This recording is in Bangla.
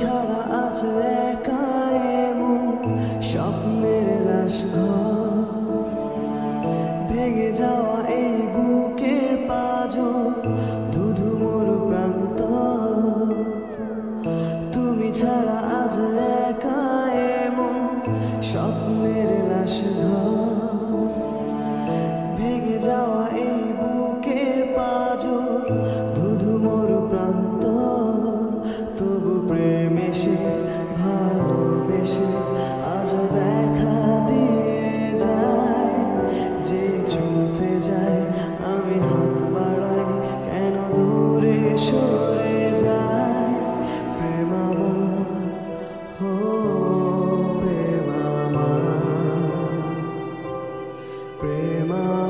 ছাড়া আজ একা এমন স্বপ্নের লাশ ভেঙে যাওয়া এই বুকের পাজো ধুধু মর প্রান্ত। তুমি ছাড়া আজ একা এমন স্বপ্নের লাশ ভেঙে যাওয়া বেশি ভালোবেসে আজও দেখা দিয়ে যায়। যে ছুঁতে যায়, আমি হাত বাড়াই, কেন দূরে সরে যায়? প্রেমামা হো প্রেমামা প্রেমা